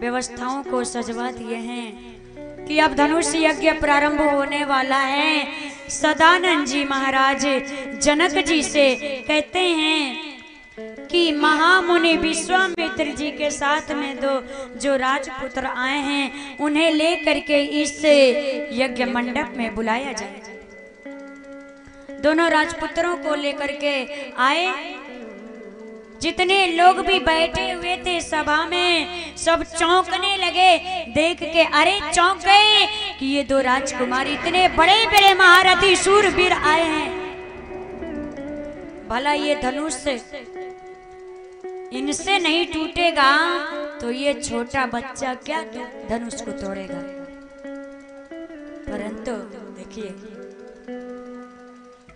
व्यवस्थाओं को सजवा दिए हैं कि अब धनुष यज्ञ प्रारंभ होने वाला है। सदानंद जी महाराज जनक जी से कहते हैं कि महामुनि विश्वामित्र जी के साथ में दो जो राजपुत्र आए हैं, उन्हें लेकर करके इस यज्ञ मंडप में बुलाया जाए। दोनों राजपुत्रों को लेकर के आए। जितने लोग भी बैठे हुए थे सभा में, सब चौंकने लगे, देख के अरे चौंक गए कि ये दो राजकुमार इतने बड़े बड़े महारथी सूरवीर आए हैं। भला ये धनुष इनसे नहीं टूटेगा तो ये छोटा बच्चा क्या धनुष को तोड़ेगा? परंतु देखिए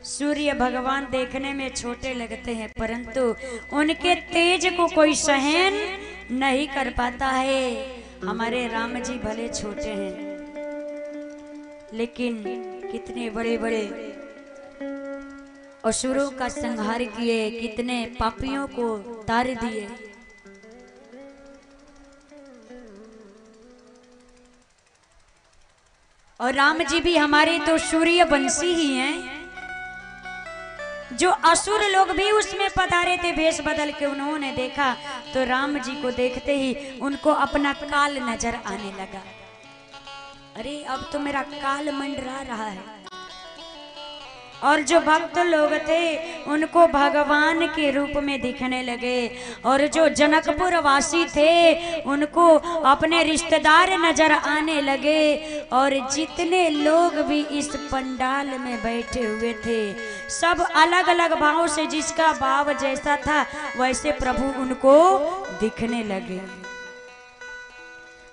सूर्य भगवान देखने में छोटे लगते हैं, परंतु उनके तेज को कोई सहन नहीं कर पाता है। हमारे राम जी भले छोटे हैं, लेकिन कितने बड़े बड़े असुरों का संहार किए, कितने पापियों को तार दिए। और राम जी भी हमारे तो सूर्य वंशी ही हैं। जो असुर लोग भी उसमें पधारे थे, भेष बदल के उन्होंने देखा। तो राम जी को देखते ही उनको अपना काल नज़र आने लगा। अरे, अब तो मेरा काल मंडरा रहा है। और जो भक्त लोग थे, उनको भगवान के रूप में दिखने लगे। और जो जनकपुर वासी थे, उनको अपने रिश्तेदार नज़र आने लगे। और जितने लोग भी इस पंडाल में बैठे हुए थे, सब अलग अलग भाव से जिसका भाव जैसा था, वैसे प्रभु उनको दिखने लगे।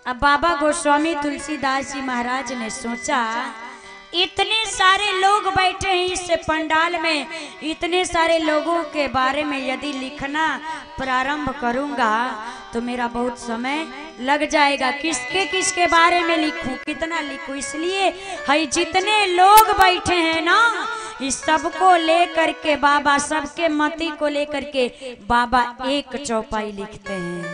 अब बाबा गोस्वामी तुलसीदास जी महाराज ने सोचा इतने सारे लोग बैठे हैं इस पंडाल में। इतने सारे लोगों के बारे में यदि लिखना प्रारंभ करूँगा तो मेरा बहुत समय लग जाएगा। किसके किसके बारे में लिखूं? कितना लिखूं? इसलिए है, जितने लोग बैठे हैं ना, इस सबको लेकर के बाबा, सबके मति को लेकर के बाबा एक चौपाई लिखते हैं।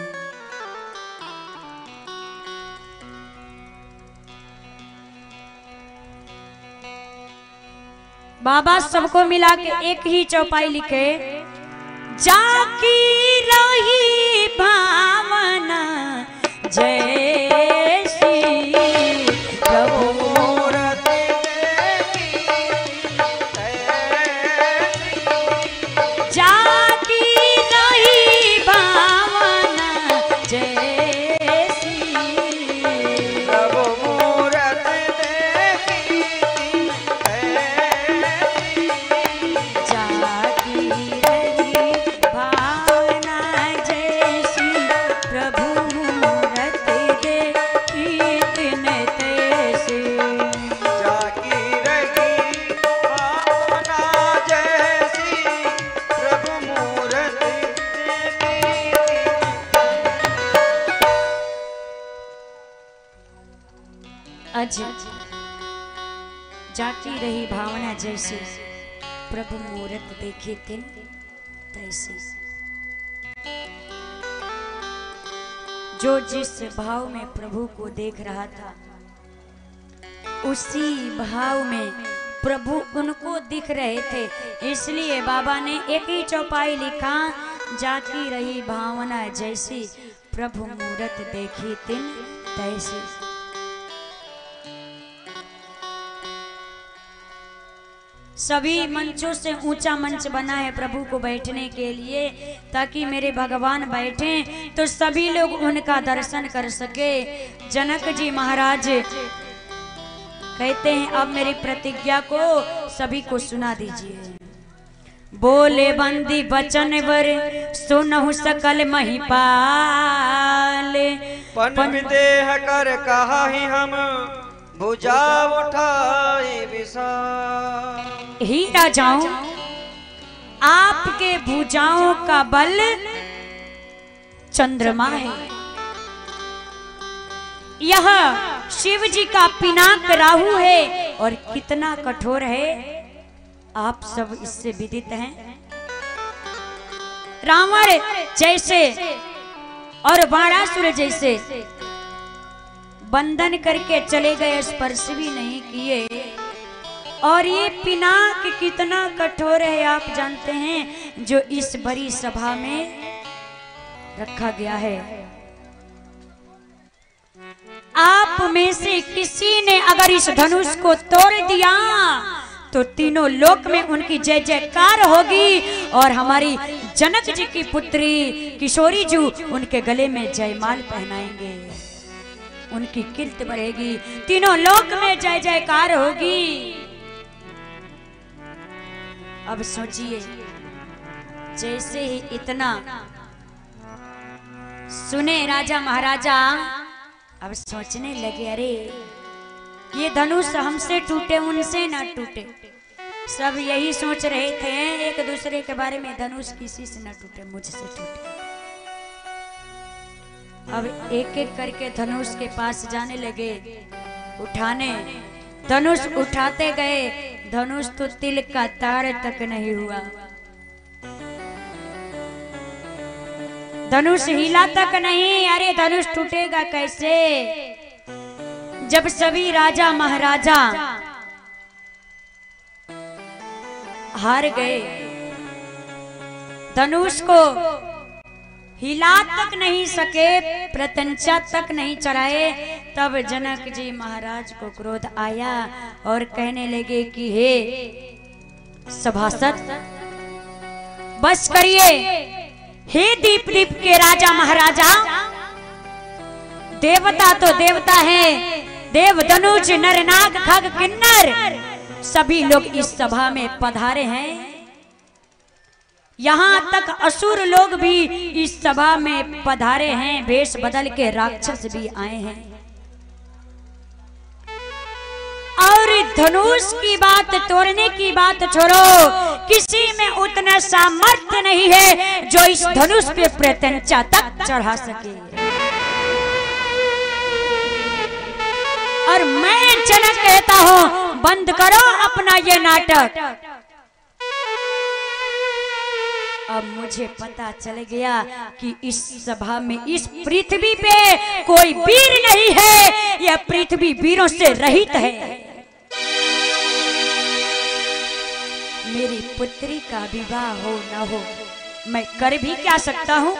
बाबा सबको मिला के एक ही चौपाई लिखे। जाकी रही भावना। जय अज जाती रही भावना जैसी। प्रभु मूरत देखे तिन तैसी। जो जिस भाव में प्रभु को देख रहा था, उसी भाव में प्रभु उनको दिख रहे थे। इसलिए बाबा ने एक ही चौपाई लिखा, जाती रही भावना जैसी। प्रभु मूरत देखी तिन तैसी। सभी मंचों से ऊँचा मंच बना है प्रभु को बैठने के लिए, ताकि मेरे भगवान बैठे तो सभी लोग उनका दर्शन कर सके। जनक जी महाराज, कहते हैं, अब मेरी प्रतिज्ञा को सभी को सुना दीजिए। बोले, बंदी बचन वर, सुनहु सकल महिपाल। पन विदेह कर कहा ही हम। भुजा उठाए विशाल। ही राजाओं आपके भुजाओं का बल चंद्रमा है। यह शिव जी का पिनाक राहु है और कितना कठोर है, आप सब इससे विदित हैं। रावण जैसे और बाणासुर जैसे बंधन करके चले गए, स्पर्श भी नहीं किए। और ये पिनाक कितना कठोर है, आप जानते हैं, जो इस बड़ी सभा में रखा गया है। आप में से किसी ने अगर इस धनुष को तोड़ दिया तो तीनों लोक में उनकी जय जयकार होगी, और हमारी जनक जी की पुत्री किशोरी जी उनके गले में जयमाल पहनाएँगे। उनकी कीर्ति बढ़ेगी। तीनों लोक में जय जयकार होगी। अब सोचिए, जैसे ही इतना सुने राजा महाराजा, अब सोचने लगे, अरे, ये धनुष हमसे टूटे, उनसे ना टूटे। सब यही सोच रहे थे, एक दूसरे के बारे में धनुष किसी से ना टूटे, मुझसे टूटे। अब एक एक करके धनुष के पास जाने लगे। उठाने। धनुष उठाते गए। धनुष तो तिल का तार तक नहीं हुआ। धनुष हिला तक नहीं। अरे धनुष टूटेगा कैसे? जब सभी राजा महाराजा हार गए, धनुष को हिला तक नहीं सके, प्रतंचा तक नहीं चढ़ाए, तब जनक जी महाराज को क्रोध आया और कहने लगे कि हे सभासद, बस करिए। हे दीप दीप के राजा महाराजा, देवता तो देवता है देव धनुष नरनाग खग किन्नर, सभी लोग इस सभा में पधारे हैं। यहाँ तक असुर लोग भी इस सभा में पधारे हैं, वेश बदल के राक्षस भी आए हैं। और धनुष की बात, तोड़ने की बात छोड़ो, किसी में उतना सामर्थ्य नहीं है जो इस धनुष पे प्रत्यंचा तक चढ़ा सके। और मैं जनक कहता हूँ, बंद करो अपना ये नाटक। अब मुझे पता चल गया कि इस सभा में, इस पृथ्वी पे कोई वीर नहीं है। यह पृथ्वी वीरों से रहित है। मेरी पुत्री का विवाह हो न हो, मैं कर भी क्या सकता हूँ?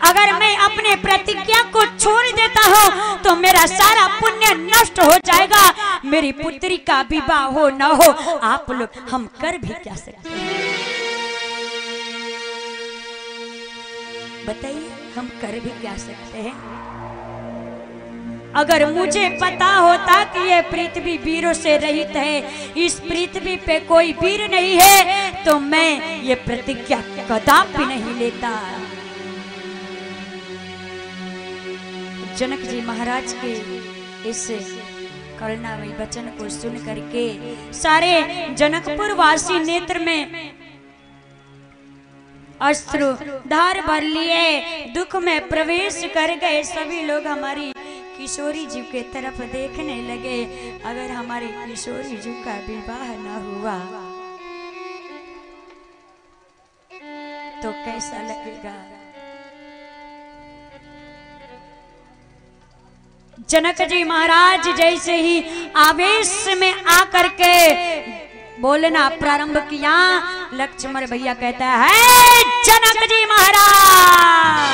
अगर मैं अपने प्रतिज्ञा को छोड़ देता हूँ तो मेरा सारा पुण्य नष्ट हो जाएगा। मेरी पुत्री का विवाह हो न हो, आप लोग हम कर भी क्या सकते हैं? बताइए, हम कर भी क्या सकते हैं? अगर मुझे पता होता कि ये पृथ्वी वीरों से रहित है, इस पृथ्वी पे कोई वीर नहीं है तो मैं ये प्रतिज्ञा कदापि नहीं लेता। जनक जी महाराज के इस करुणामयी वचन को सुन करके सारे जनकपुर वासी नेत्र में अस्त्र धार भर लिए, दुख में प्रवेश कर गए। सभी लोग हमारी किशोरी जी के तरफ़ देखने लगे। अगर हमारे किशोरी जी का विवाह न हुआ तो कैसा लगेगा? जनक जी महाराज जैसे ही आवेश में आकर के बोलना प्रारंभ किया, लक्ष्मण भैया कहता है जनक जी महाराज,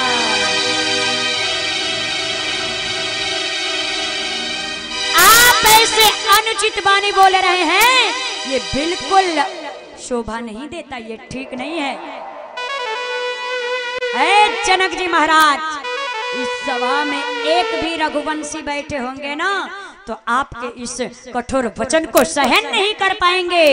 आप ऐसे अनुचित वाणी बोल रहे हैं, ये बिल्कुल शोभा नहीं देता, ये ठीक नहीं है जनक जी महाराज इस सभा में एक भी रघुवंशी बैठे होंगे ना तो आपके इस कठोर वचन को सहन नहीं कर पाएँगे।